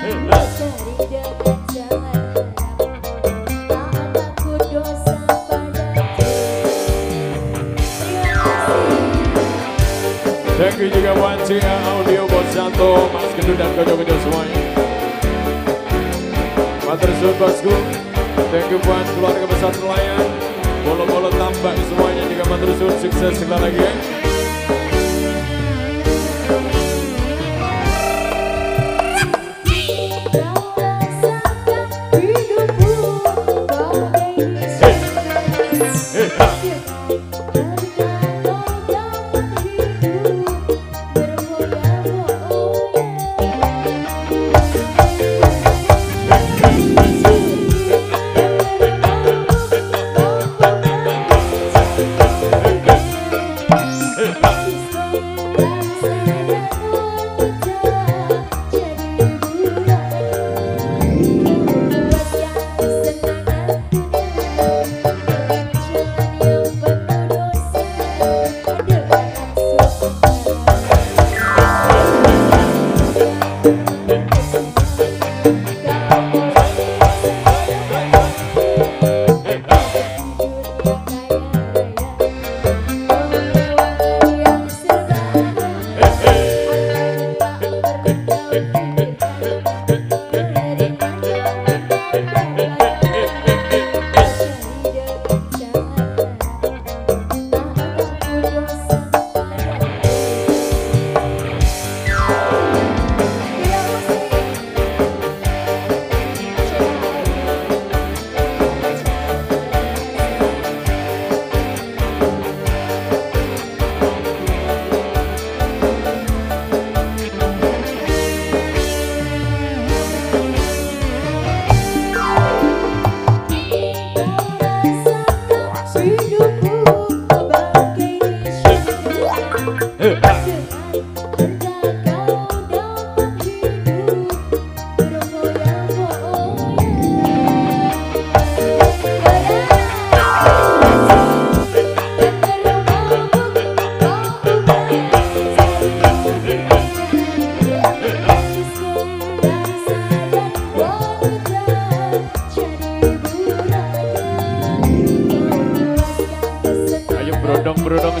Thank you juga buat Cia Audio Bos Santo, Mas Gendut dan kojo-kojo semuanya. Matur suwun bosku. Thank you buat keluarga besar nelayan, bolo-bolo tambak semuanya juga matur suwun sukses sekali lagi ya.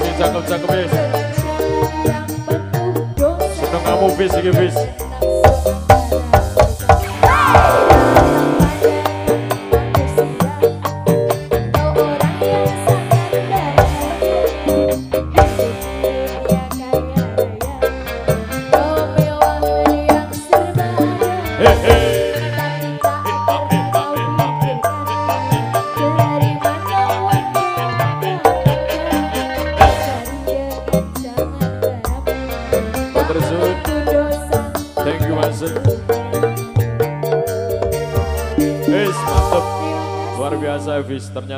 Sing cakep-cakep wis. Seneng kamu bis iki bis. Matur Mas. Wis mantep. Luar biasa Vis ternyata